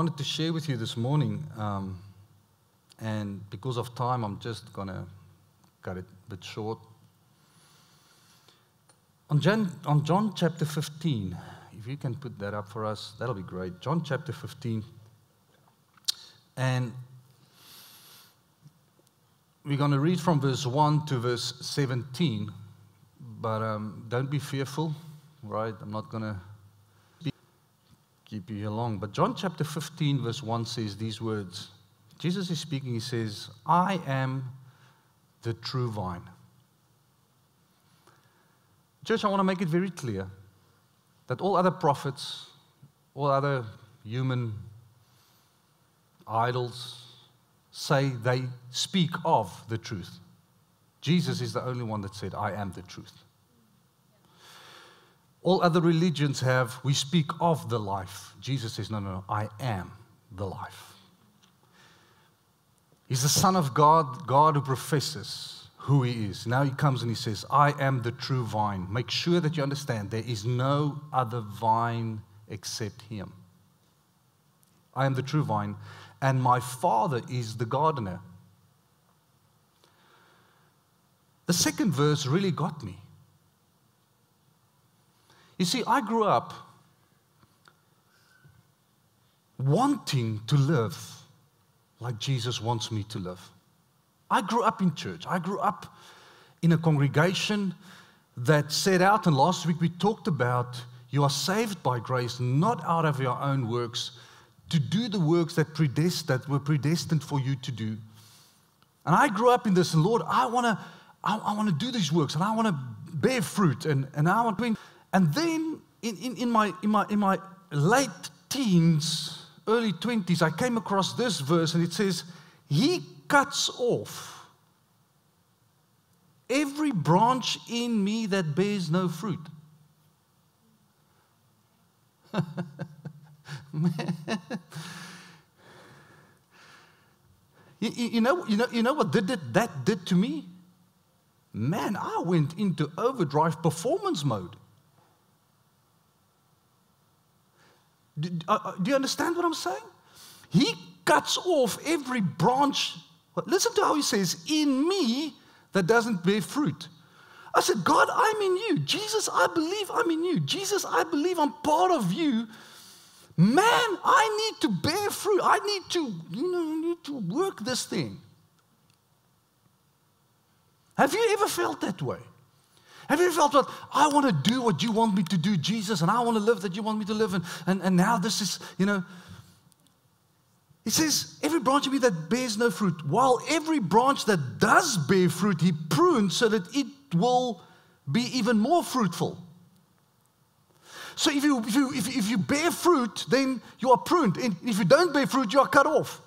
wanted to share with you this morning, um, and because of time, I'm just going to cut it a bit short. On John, on John chapter 15, if you can put that up for us, that'll be great. John chapter 15. And we're going to read from verse 1 to verse 17, but um, don't be fearful, right? I'm not going to keep you here long. But John chapter 15, verse 1 says these words Jesus is speaking, he says, I am the true vine. Church, I want to make it very clear that all other prophets, all other human idols say they speak of the truth. Jesus is the only one that said, I am the truth. All other religions have, we speak of the life. Jesus says, no, no, no, I am the life. He's the Son of God, God who professes who He is. Now He comes and He says, I am the true vine. Make sure that you understand there is no other vine except Him. I am the true vine, and my Father is the gardener. The second verse really got me. You see, I grew up wanting to live like Jesus wants me to live. I grew up in church. I grew up in a congregation that set out, and last week we talked about you are saved by grace, not out of your own works, to do the works that, predest- that were predestined for you to do. And I grew up in this, and Lord, I want to I, I want to do these works, and I want to bear fruit, and, and I want to. And then in, in, in, my, in, my, in my late teens, early 20s, I came across this verse and it says, He cuts off every branch in me that bears no fruit. you, you, know, you, know, you know what did that, that did to me? Man, I went into overdrive performance mode. Do, uh, uh, do you understand what I'm saying? He cuts off every branch. Listen to how he says, In me that doesn't bear fruit. I said, God, I'm in you. Jesus, I believe I'm in you. Jesus, I believe I'm part of you. Man, I need to bear fruit. I need to, you know, need to work this thing. Have you ever felt that way? Have you felt what I want to do what you want me to do, Jesus, and I want to live that you want me to live, and, and, and now this is, you know. He says, every branch of me that bears no fruit, while every branch that does bear fruit, he prunes so that it will be even more fruitful. So if you, if you, if, if you bear fruit, then you are pruned. And if you don't bear fruit, you are cut off.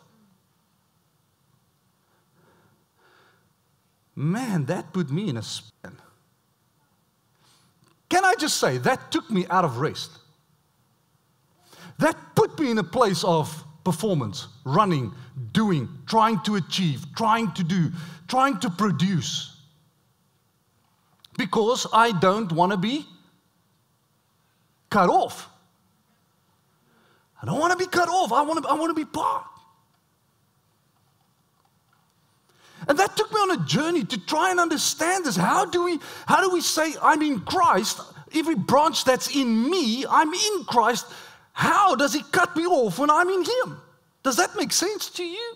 Man, that put me in a spin. Can I just say, that took me out of rest. That put me in a place of performance, running, doing, trying to achieve, trying to do, trying to produce. Because I don't want to be cut off. I don't want to be cut off. I want to, I want to be part. And that took me on a journey to try and understand this. How do we, how do we say, I'm in Christ? Every branch that's in me, I'm in Christ. How does he cut me off when I'm in him? Does that make sense to you?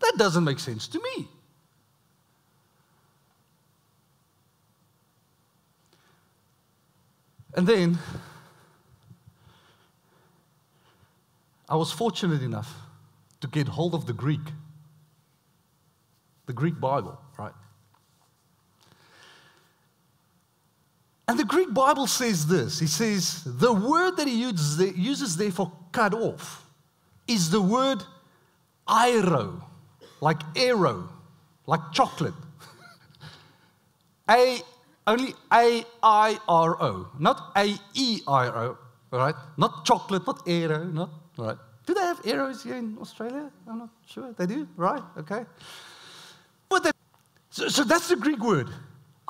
That doesn't make sense to me. And then I was fortunate enough to get hold of the Greek the Greek Bible, right? And the Greek Bible says this He says, the word that he uses, uses there for cut off is the word airo, like arrow, like chocolate. A, only A I R O, not A E I O, right? Not chocolate, not arrow, not, right? Do they have arrows here in Australia? I'm not sure. They do, right? Okay. So, so that's the Greek word,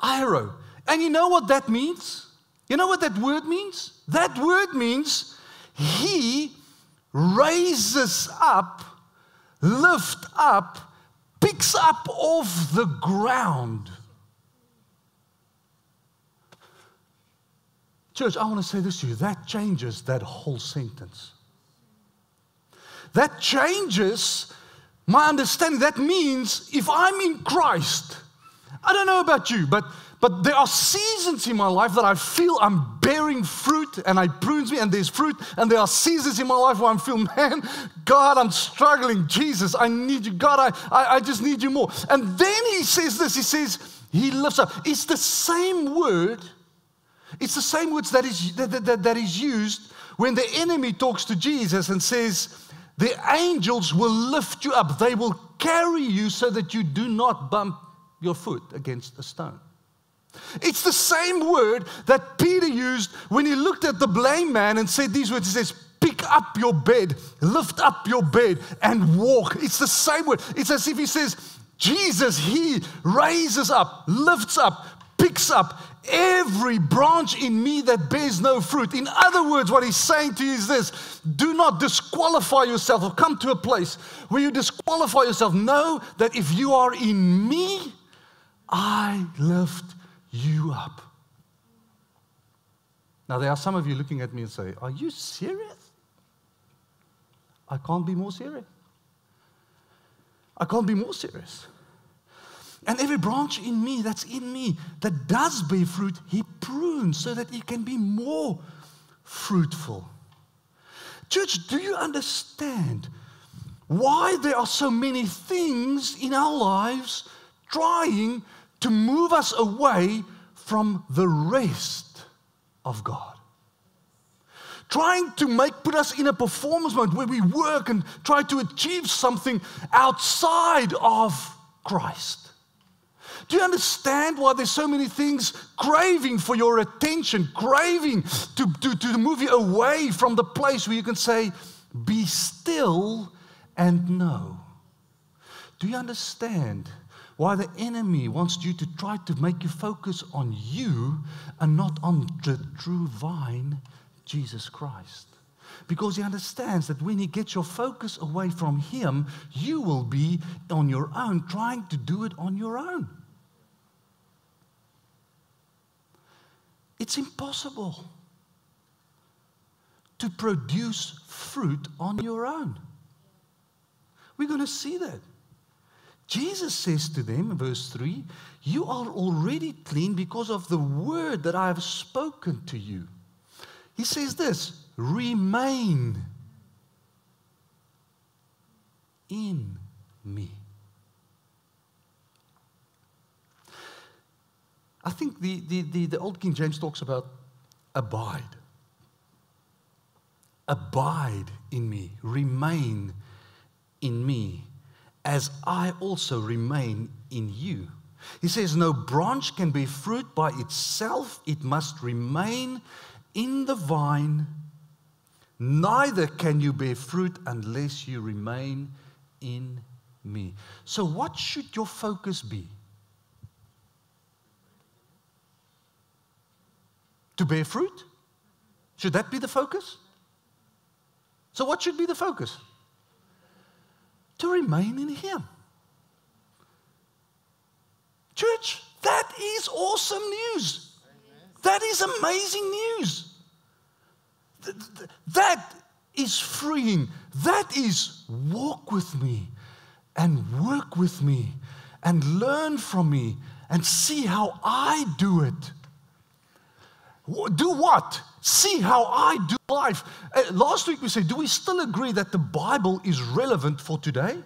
airo. And you know what that means? You know what that word means? That word means he raises up, lift up, picks up off the ground. Church, I want to say this to you. That changes that whole sentence. That changes my understanding. That means if I'm in Christ, I don't know about you, but but there are seasons in my life that I feel I'm bearing fruit and I prunes me and there's fruit. And there are seasons in my life where I feel, man, God, I'm struggling. Jesus, I need you. God, I, I, I just need you more. And then he says this, he says, he lifts up. It's the same word. It's the same words that is, that, that, that is used when the enemy talks to Jesus and says, the angels will lift you up. They will carry you so that you do not bump your foot against a stone. It's the same word that Peter used when he looked at the blind man and said these words. He says, Pick up your bed, lift up your bed, and walk. It's the same word. It's as if he says, Jesus, he raises up, lifts up, picks up every branch in me that bears no fruit. In other words, what he's saying to you is this do not disqualify yourself or come to a place where you disqualify yourself. Know that if you are in me, I lift you up. Now, there are some of you looking at me and say, Are you serious? I can't be more serious. I can't be more serious. And every branch in me that's in me that does bear fruit, he prunes so that it can be more fruitful. Church, do you understand why there are so many things in our lives trying to move us away from the rest of God. Trying to make put us in a performance mode where we work and try to achieve something outside of Christ. Do you understand why there's so many things craving for your attention, craving to, to, to move you away from the place where you can say, Be still and know? Do you understand why the enemy wants you to try to make you focus on you and not on the true vine, Jesus Christ. Because he understands that when he gets your focus away from him, you will be on your own, trying to do it on your own. It's impossible to produce fruit on your own. We're going to see that. Jesus says to them, verse 3, You are already clean because of the word that I have spoken to you. He says this remain in me. I think the, the, the, the, Old King James talks about abide. Abide in me, remain in me as I also remain in you. He says, No branch can bear fruit by itself, it must remain in the vine. Neither can you bear fruit unless you remain in me. So, what should your focus be? To bear fruit? Should that be the focus? So, what should be the focus? to remain in Him. Church, that is awesome news. That is amazing news. That is freeing. That is walk with me and work with me and learn from me and see how I do it. Do what? See how I do life. Uh, last week we said, do we still agree that the Bible is relevant for today?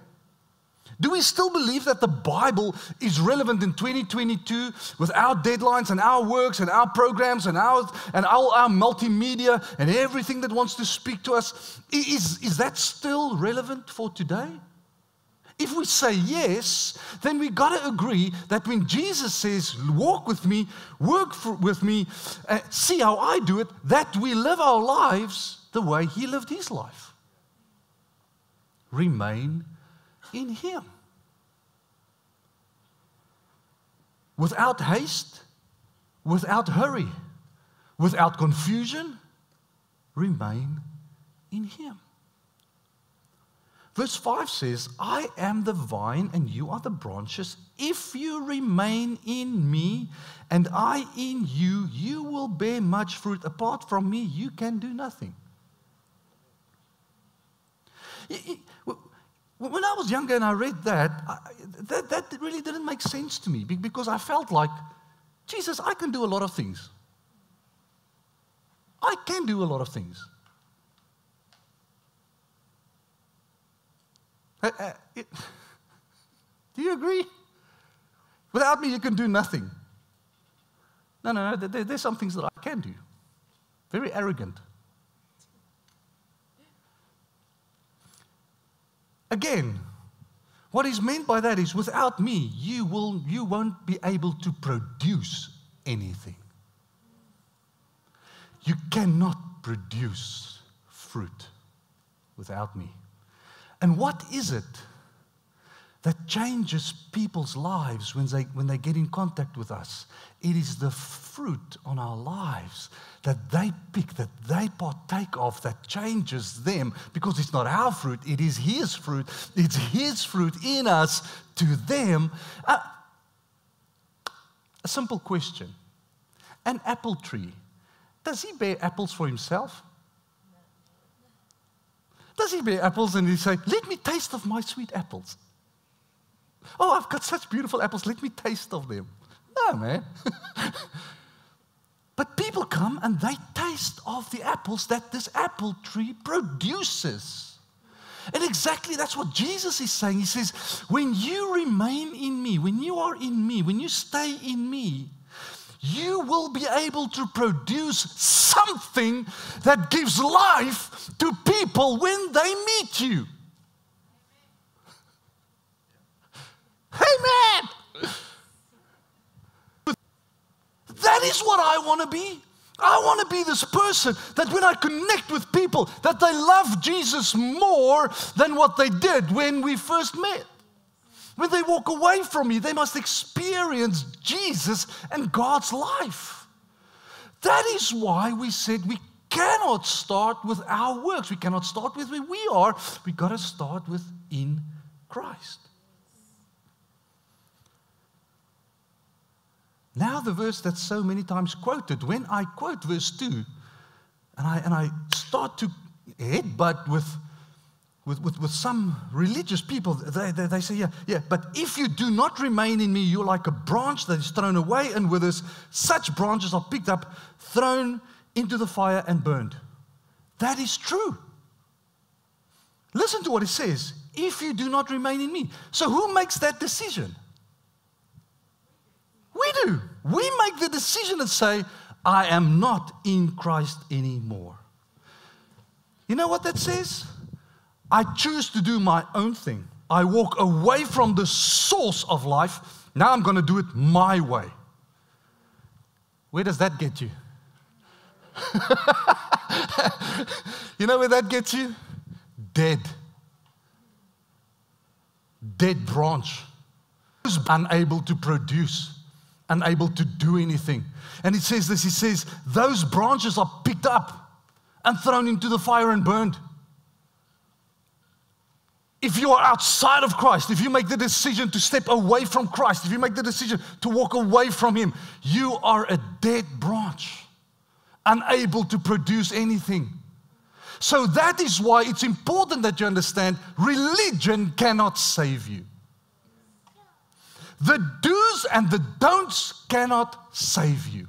Do we still believe that the Bible is relevant in 2022 with our deadlines and our works and our programs and our and all our multimedia and everything that wants to speak to us? Is, is that still relevant for today? If we say yes, then we got to agree that when Jesus says, Walk with me, work for, with me, uh, see how I do it, that we live our lives the way He lived His life. Remain in Him. Without haste, without hurry, without confusion, remain in Him. Verse 5 says, I am the vine and you are the branches. If you remain in me and I in you, you will bear much fruit. Apart from me, you can do nothing. When I was younger and I read that, that, that really didn't make sense to me because I felt like, Jesus, I can do a lot of things. I can do a lot of things. Uh, uh, it, Uh, uh, do you agree? Without me, you can do nothing. No, no, no. There's some things that I can do. Very arrogant. Again, what is meant by that is without me, you, will, you won't be able to produce anything. You cannot produce fruit without me. And what is it that changes people's lives when they, when they get in contact with us? It is the fruit on our lives that they pick, that they partake of, that changes them because it's not our fruit, it is His fruit. It's His fruit in us to them. Uh, a simple question An apple tree, does he bear apples for himself? Does he bear apples and he say, Let me taste of my sweet apples? Oh, I've got such beautiful apples. Let me taste of them. No, man. but people come and they taste of the apples that this apple tree produces. And exactly that's what Jesus is saying. He says, When you remain in me, when you are in me, when you stay in me, you will be able to produce something that gives life to people when they meet you. Amen. That is what I want to be. I want to be this person that when I connect with people that they love Jesus more than what they did when we first met. When they walk away from me, they must experience Jesus and God's life. That is why we said we cannot start with our works. We cannot start with where we are. We got to start with in Christ. Now, the verse that's so many times quoted, when I quote verse 2, and I, and I start to headbutt with with, with, with some religious people, they, they, they, say, yeah, yeah, but if you do not remain in me, you're like a branch that is thrown away and withers. Such branches are picked up, thrown into the fire, and burned. That is true. Listen to what it says if you do not remain in me. So, who makes that decision? We do. We make the decision and say, I am not in Christ anymore. You know what that says? I choose to do my own thing. I walk away from the source of life. Now I'm going to do it my way. Where does that get you? you know where that gets you? Dead. Dead branch. Unable to produce, unable to do anything. And it says this it says, those branches are picked up and thrown into the fire and burned if you are outside of Christ, if you make the decision to step away from Christ, if you make the decision to walk away from Him, you are a dead branch, unable to produce anything. So that is why it's important that you understand religion cannot save you. The do's and the don'ts cannot save you.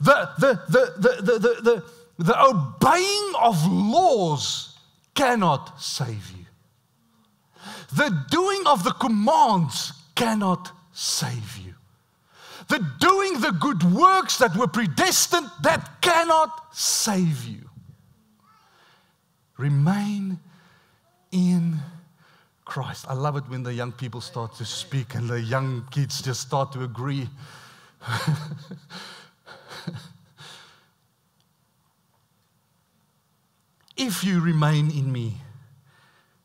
The, the, the, the, the, the, the, the obeying of laws cannot save you. The doing of the commands cannot save you. The doing the good works that were predestined, that cannot save you. Remain in Christ. I love it when the young people start to speak and the young kids just start to agree. if you remain in me,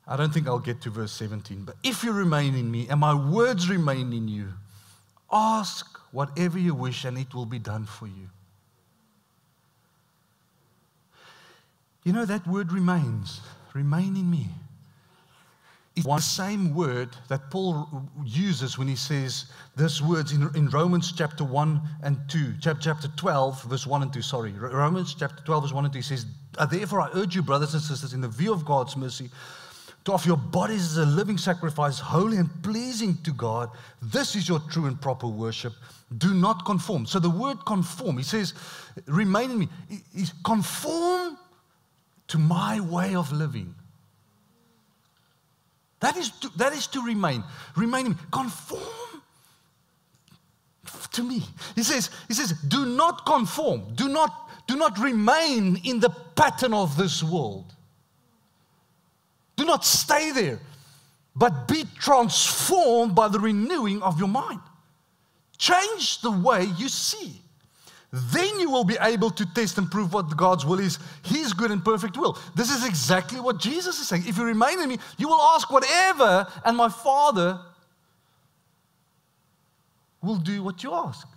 I don't think I'll get to verse 17, but if you remain in me and my words remain in you, ask whatever you wish and it will be done for you. You know, that word remains. Remain in me. It's the same word that Paul uses when he says this words in, in Romans chapter 1 and 2, chapter 12, verse 1 and 2, sorry. Romans chapter 12, verse 1 and 2 says, Therefore I urge you, brothers and sisters, in the view of God's mercy, to offer your bodies as a living sacrifice, holy and pleasing to God. This is your true and proper worship. Do not conform. So the word conform, he says, remain in me. Is conform to my way of living. That is to, that is to remain. Remain in me. Conform to me. He says, he says, do not conform. Do not, do not remain in the pattern of this world. Do not stay there, but be transformed by the renewing of your mind. Change the way you see. Then you will be able to test and prove what God's will is, His good and perfect will. This is exactly what Jesus is saying. If you remain in me, you will ask whatever, and my Father will do what you ask.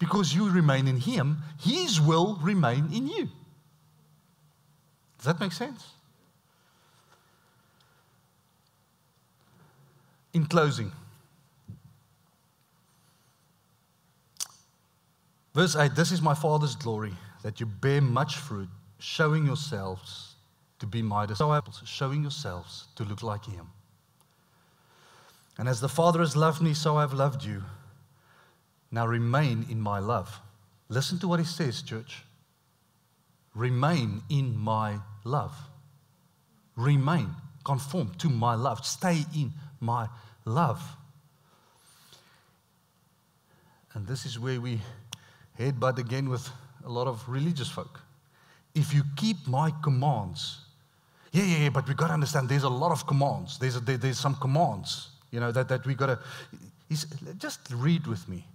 Because you remain in Him, His will remain in you. Does that make sense? In closing, verse 8 This is my Father's glory, that you bear much fruit, showing yourselves to be my disciples, showing yourselves to look like Him. And as the Father has loved me, so I have loved you. Now remain in my love. Listen to what He says, church. Remain in my love. Remain, conform to my love. Stay in my love. And this is where we headbutt again with a lot of religious folk. If you keep my commands, yeah, yeah, yeah, but we got to understand there's a lot of commands. There's, a, there, there's some commands, you know, that, that we got to. Just read with me.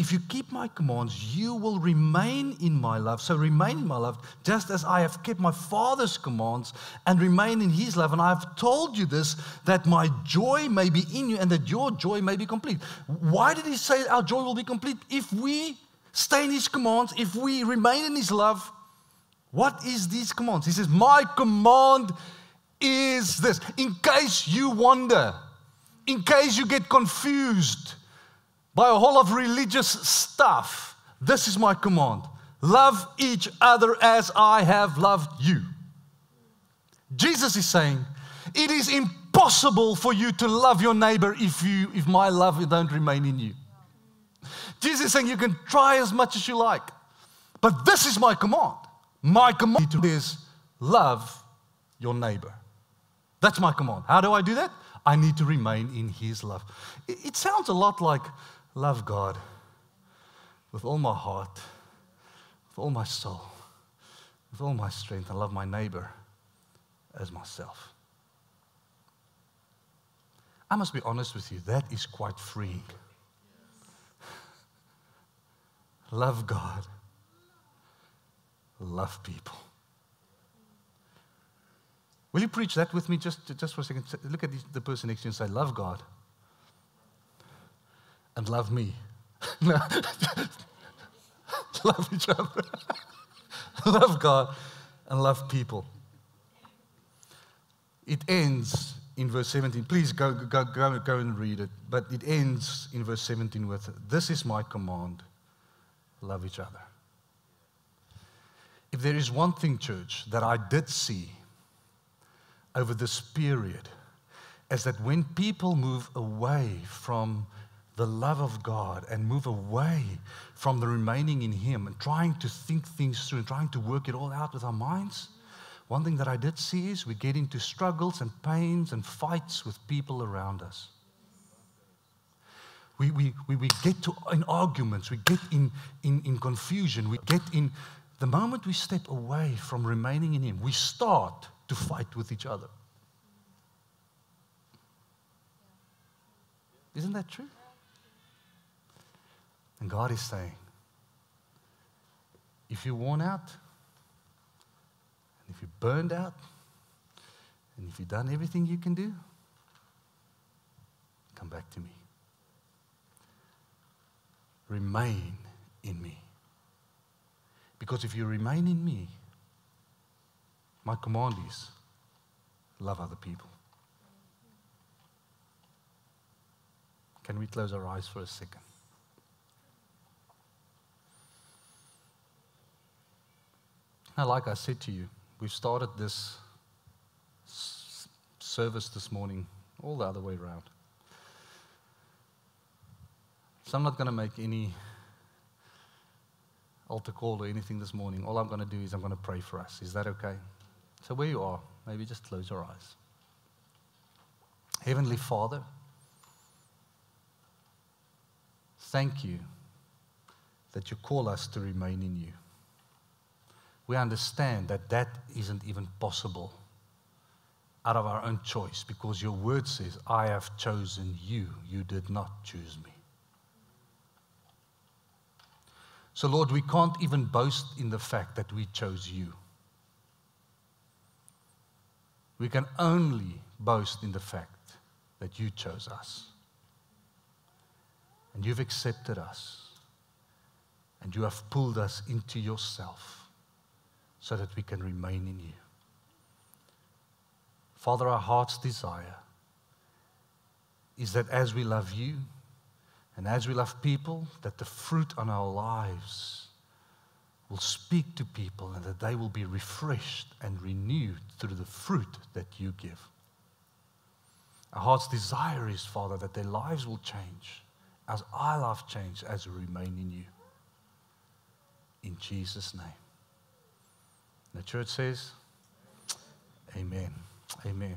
If you keep my commands, you will remain in my love. So remain in my love, just as I have kept my Father's commands and remain in his love. And I have told you this, that my joy may be in you and that your joy may be complete. Why did he say our joy will be complete? If we stay in his commands, if we remain in his love, what is these commands? He says, My command is this. In case you wonder, in case you get confused, by a whole of religious stuff. This is my command love each other as I have loved you. Jesus is saying, it is impossible for you to love your neighbor if, you, if my love don't remain in you. Jesus is saying you can try as much as you like, but this is my command. My command is love your neighbor. That's my command. How do I do that? I need to remain in his love. It sounds a lot like love God with all my heart, with all my soul, with all my strength, and love my neighbor as myself. I must be honest with you, that is quite freeing. love God, love people. Will you preach that with me just, just for a second? Look at the person next to you and say, Love God and love me. love each other. love God and love people. It ends in verse 17. Please go, go, go, go and read it. But it ends in verse 17 with This is my command love each other. If there is one thing, church, that I did see over this period, is that when people move away from the love of God and move away from the remaining in Him and trying to think things through and trying to work it all out with our minds, one thing that I did see is we get into struggles and pains and fights with people around us. We, we, we, we get to, in arguments, we get in, in, in confusion, we get in. The moment we step away from remaining in Him, we start to fight with each other. Isn't that true? And God is saying, if you're worn out, and if you're burned out, and if you've done everything you can do, come back to me. Remain in me. Because if you remain in me, my command is love other people. Can we close our eyes for a second? Like I said to you, we've started this service this morning all the other way around. So I'm not going to make any altar call or anything this morning. All I'm going to do is I'm going to pray for us. Is that okay? So, where you are, maybe just close your eyes. Heavenly Father, thank you that you call us to remain in you. We understand that that isn't even possible out of our own choice because your word says, I have chosen you. You did not choose me. So, Lord, we can't even boast in the fact that we chose you. We can only boast in the fact that you chose us. And you've accepted us. And you have pulled us into yourself so that we can remain in you. Father, our heart's desire is that as we love you and as we love people, that the fruit on our lives will speak to people and that they will be refreshed and renewed through the fruit that you give. Our heart's desire is, Father, that their lives will change as our life change as we remain in you. In Jesus' name. The church says, Amen. Amen.